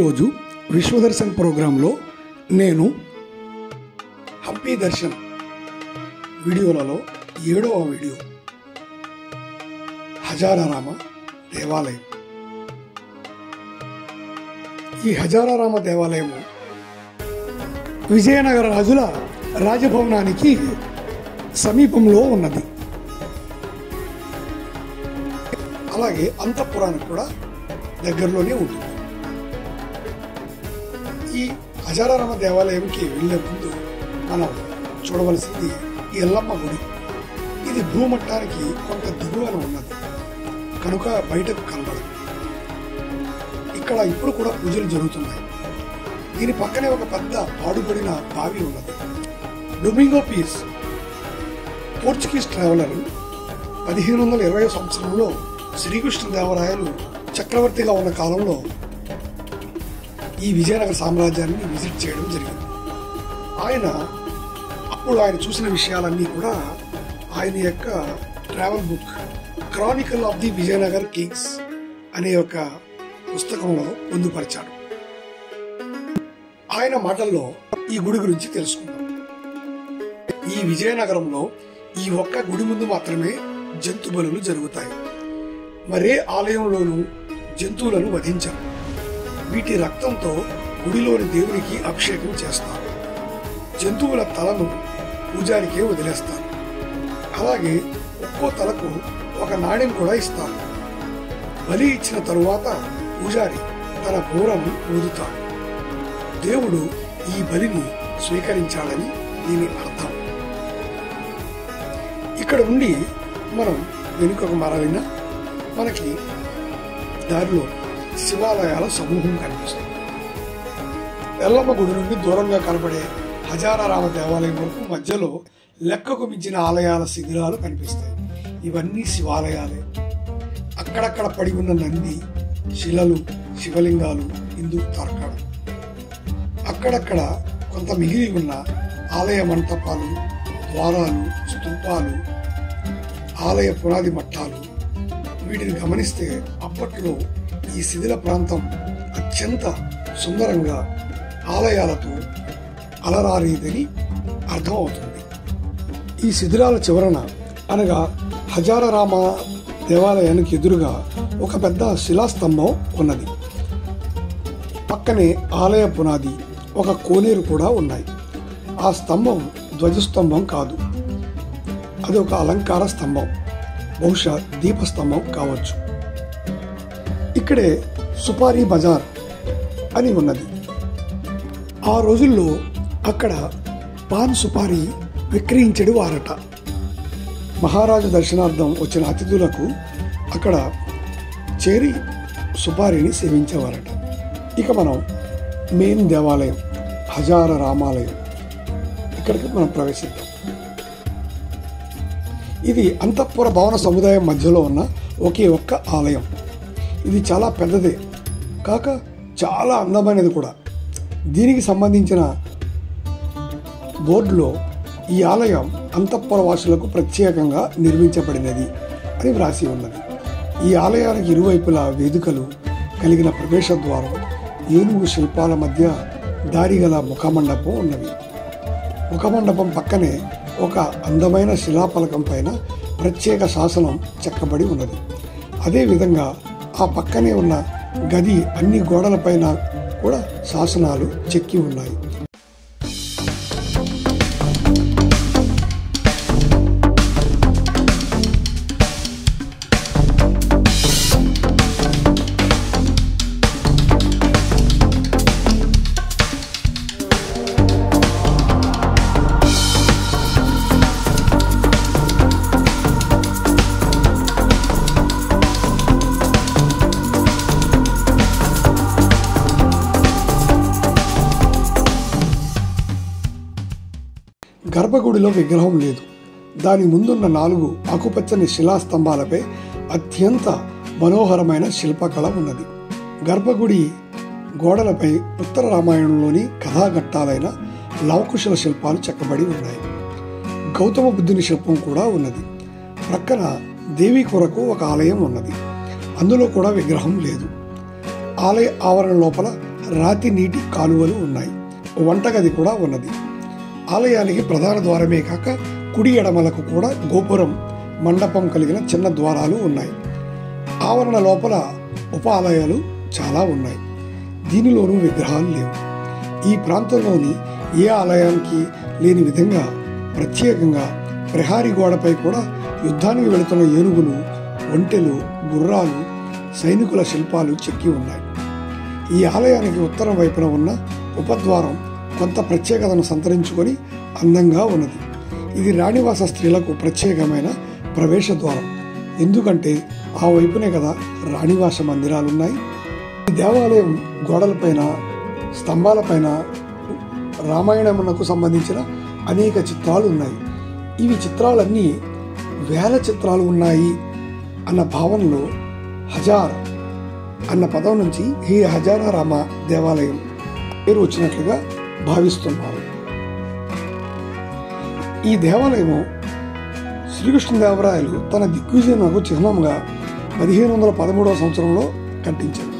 ఈరోజు విశ్వదర్శన్ ప్రోగ్రాంలో నేను హంపీ దర్శన్ వీడియోలలో ఏడవ వీడియో. హజారారామ దేవాలయం. ఈ హజారారామ దేవాలయము విజయనగర రాజుల రాజభవనానికి సమీపంలో ఉన్నది. అలాగే అంతఃపురానికి కూడా దగ్గరలోనే ఉంటుంది. ఈ హజారారామ దేవాలయంకి వెళ్ళే ముందు మనం చూడవలసింది ఈ ఎల్లమ్మ గుడి. ఇది భూమట్టానికి కొంత దిగువన ఉన్నది. కనుక బయటకు కనబడదు. ఇక్కడ ఇప్పుడు కూడా పూజలు జరుగుతున్నాయి. దీని పక్కనే ఒక పెద్ద పాడుబడిన బావి ఉన్నది. డొమింగో పీస్ పోర్చుగీస్ ట్రావెలర్ పదిహేను వందల ఇరవై సంవత్సరంలో శ్రీకృష్ణదేవరాయలు చక్రవర్తిగా ఉన్న కాలంలో ఈ విజయనగర సామ్రాజ్యాన్ని విజిట్ చేయడం జరిగింది. ఆయన అప్పుడు ఆయన చూసిన విషయాలన్నీ కూడా ఆయన యొక్క travel book chronicle of the Vijayanagar kings అనే ఒక పుస్తకంలో పొందుపరిచాడు. ఆయన మాటల్లో ఈ గుడి గురించి తెలుసుకుందాం. ఈ విజయనగరంలో ఈ ఒక్క గుడి ముందు మాత్రమే జంతు బలులు జరుగుతాయి. మరే ఆలయంలోనూ జంతువులను వధించరు. వీటి రక్తంతో గుడిలోని దేవునికి అభిషేకం చేస్తారు జంతువుల తలను పూజారికే వదిలేస్తారు అలాగే ఒక్కో తలకు ఒక నాణ్యం కూడా ఇస్తారు బలి ఇచ్చిన తరువాత పూజారి తన బోరను ఊదుతాడు. దేవుడు ఈ బలిని స్వీకరించాడని దీని అర్థం. ఇక్కడ నుండి మనం వెనుకకు మరలిన మనకి దారిలో శివాలయాల సమూహం కనిపిస్తుంది. ఎల్లమ్మ గుడి నుండి దూరంగా కనబడే హజారారామ దేవాలయం వరకు మధ్యలో లెక్కకు మించిన ఆలయాల శిథిలాలు కనిపిస్తాయి. ఇవన్నీ శివాలయాలే. అక్కడక్కడ పడి ఉన్న నంది శిలలు శివలింగాలు ఇందుకు తార్కాడు అక్కడక్కడ కొంత మిగిలి ఉన్న ఆలయ మంటపాలు ద్వారాలు స్తూపాలు ఆలయ పునాది మట్టాలు. వీటిని గమనిస్తే అప్పట్లో ఈ శిథిల ప్రాంతం అత్యంత సుందరంగా ఆలయాలతో అలరారేదని అర్థమవుతుంది. ఈ శిథిలాల చివరన అనగా హజారరామ దేవాలయానికి ఎదురుగా ఒక పెద్ద శిలాస్తంభం ఉన్నది. పక్కనే ఆలయ పునాది ఒక కోనేరు కూడా ఉన్నాయి. ఆ స్తంభం ధ్వజస్తంభం కాదు. అది ఒక అలంకార స్తంభం బహుశా దీపస్తంభం కావచ్చు. ఇక్కడే సుపారీ బజార్ అని ఉన్నది. ఆ రోజుల్లో అక్కడ పాన్ సుపారీ విక్రయించడు వారట. మహారాజు దర్శనార్థం వచ్చిన అతిథులకు అక్కడ చేరి సుపారీని సేవించేవారట. ఇక మనం మెయిన్ దేవాలయం హజార రామాలయం ఇక్కడికి మనం ప్రవేశిద్దాం. ఇది అంతఃపుర భవన సముదాయం మధ్యలో ఉన్న ఒకే ఒక్క ఆలయం. ఇది చాలా పెద్దదే. కాక చాలా అందమైనది కూడా. దీనికి సంబంధించిన బోర్డులో ఈ ఆలయం అంతఃపుర వాసులకు ప్రత్యేకంగా నిర్మించబడినది అని వ్రాసి ఉన్నది. ఈ ఆలయానికి ఇరువైపులా వేదికలు కలిగిన ప్రవేశ ద్వారం ఏనుగు శిల్పాల మధ్య దారిగల ముఖమండపం ఉన్నవి ముఖమండపం పక్కనే ఒక అందమైన శిలాఫలకం పైన ప్రత్యేక శాసనం చెక్కబడి ఉన్నది. అదేవిధంగా ఆ పక్కనే ఉన్న గది అన్ని గోడలపైన కూడా శాసనాలు చెక్కి ఉన్నాయి. గుడిలో విగ్రహం లేదు. దాని ముందున్న నాలుగు ఆకుపచ్చని శిలాస్తంభాలపై అత్యంత మనోహరమైన శిల్పకళ ఉన్నది. గర్భగుడి గోడలపై ఉత్తర రామాయణంలోని కథాఘట్టాలైన లవకుశల శిల్పాలు చెక్కబడి ఉన్నాయి. గౌతమ బుద్ధుని శిల్పం కూడా ఉన్నది. ప్రక్కన దేవి కొరకు ఒక ఆలయం ఉన్నది. అందులో కూడా విగ్రహం లేదు. ఆలయ ఆవరణ లోపల రాతి నీటి కాలువలు ఉన్నాయి. వంటగది కూడా ఉన్నది. ఆలయానికి ప్రధాన ద్వారమే కాక కుడి ఎడమలకు కూడా గోపురం మండపం కలిగిన చిన్న ద్వారాలు ఉన్నాయి. ఆవరణ లోపల ఉప ఆలయాలు చాలా ఉన్నాయి. దీనిలోనూ విగ్రహాలు లేవు. ఈ ప్రాంతంలోని ఏ ఆలయానికి లేని విధంగా ప్రత్యేకంగా ప్రహారీ గోడపై కూడా యుద్ధానికి వెళుతున్న ఏనుగులు ఒంటెలు గుర్రాలు సైనికుల శిల్పాలు చెక్కి ఉన్నాయి. ఈ ఆలయానికి ఉత్తరం వైపున ఉన్న ఉపద్వారం కొంత ప్రత్యేకతను సంతరించుకొని అందంగా ఉన్నది. ఇది రాణివాస స్త్రీలకు ప్రత్యేకమైన ప్రవేశ ద్వారం. ఎందుకంటే ఆ వైపునే కదా రాణివాస మందిరాలున్నాయి. ఈ దేవాలయం గోడలపైన స్తంభాలపైన రామాయణమునకు సంబంధించిన అనేక చిత్రాలు ఉన్నాయి ఇవి చిత్రాలన్నీ వేల చిత్రాలు ఉన్నాయి అన్న భావనలో హజార్ అన్న పదం నుంచి ఈ హజారా రామ దేవాలయం పేరు వచ్చినట్లుగా భావిస్తున్నారు ఈ దేవాలయము శ్రీకృష్ణదేవరాయలు తన దిగ్విజయనకు చిహ్నంగా పదిహేను వందల పదమూడవ సంవత్సరంలో కట్టించారు.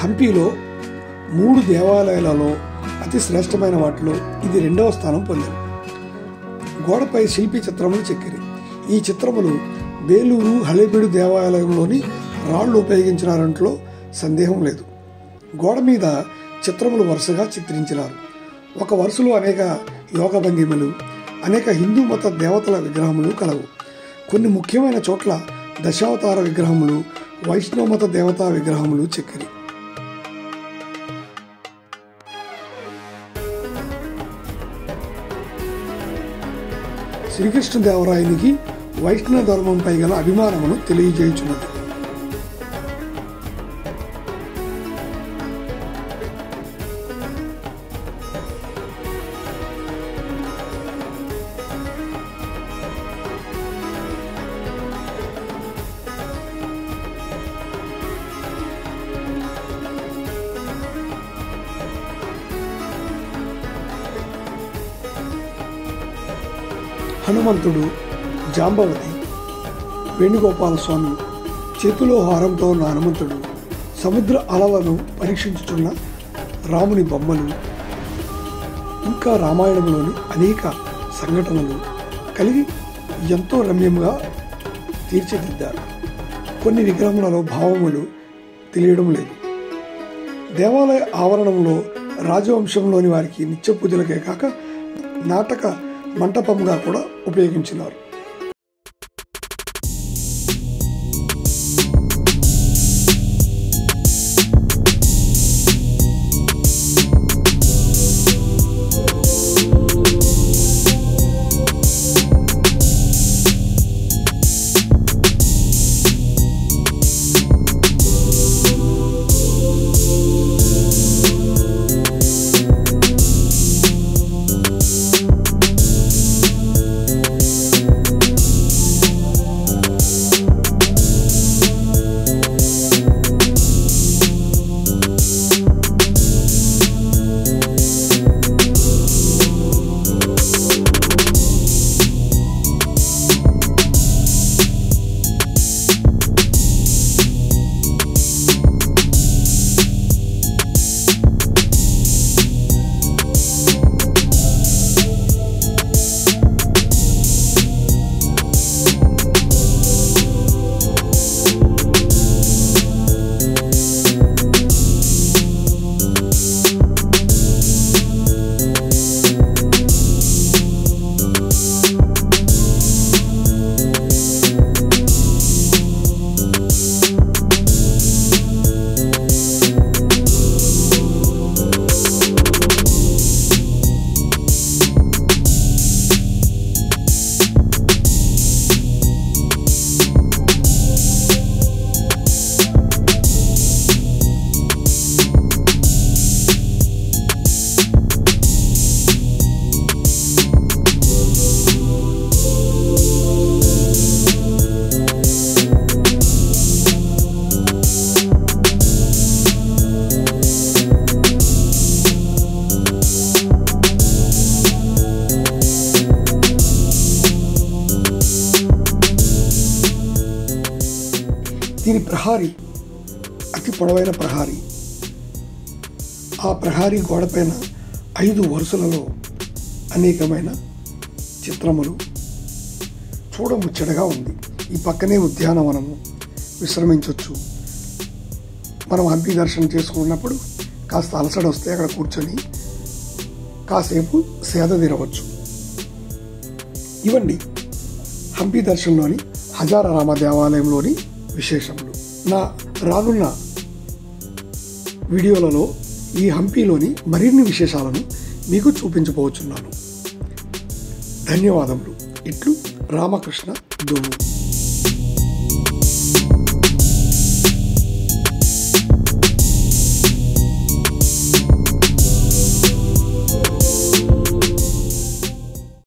హంపీలో మూడు దేవాలయాలలో అతి శ్రేష్టమైన వాటిలో ఇది రెండవ స్థానం పొందింది గోడపై శిల్పి చిత్రములు చెక్కిరి. ఈ చిత్రములు వేలూరు హళేబీడు దేవాలయంలోని రాళ్ళు ఉపయోగించినారంట్లో సందేహం లేదు. గోడ మీద చిత్రములు వరుసగా చిత్రించినారు. ఒక వరుసలో అనేక యోగ భంగిమలు అనేక హిందూ మత దేవతల విగ్రహములు కలవు. కొన్ని ముఖ్యమైన చోట్ల దశావతార విగ్రహములు వైష్ణవ మత దేవతా విగ్రహములు చెక్కిరి. శ్రీకృష్ణదేవరాయనికి వైష్ణవ ధర్మంపై గల అభిమానమును తెలియజేయుచున్నది. హనుమంతుడు జాంబవతి వేణుగోపాల స్వామి చేతిలో హారంతో ఉన్న హనుమంతుడు సముద్ర అలలను పరీక్షించుచున్న రాముని బొమ్మలు ఇంకా రామాయణంలోని అనేక సంఘటనలు కలిగి ఎంతో రమ్యంగా తీర్చిదిద్దారు. కొన్ని విగ్రహములలో భావములు తెలియడం లేదు. దేవాలయ ఆవరణంలో రాజవంశంలోని వారికి నిత్య పూజలకే కాక నాటక మంటపంగా కూడా ఉపయోగించినారు. ప్రహారీ అతి పొడవైన ప్రహారీ. ఆ ప్రహారీ గోడపైన ఐదు వరుసలలో అనేకమైన చిత్రములు. చూడముచ్చటగా ఉంది. ఈ పక్కనే ఉద్యానవనము. విశ్రమించవచ్చు మనం హంపి దర్శనం చేసుకున్నప్పుడు కాస్త అలసట వస్తే అక్కడ కూర్చొని కాసేపు సేద తీరవచ్చు ఇవండి హంపి దర్శనంలోని హజారారామ దేవాలయంలోని విశేషములు. నా రానున్న వీడియోలలో ఈ హంపీలోని మరిన్ని విశేషాలను మీకు చూపించబోచున్నాను. ధన్యవాదములు. ఇట్లు రామకృష్ణ దోము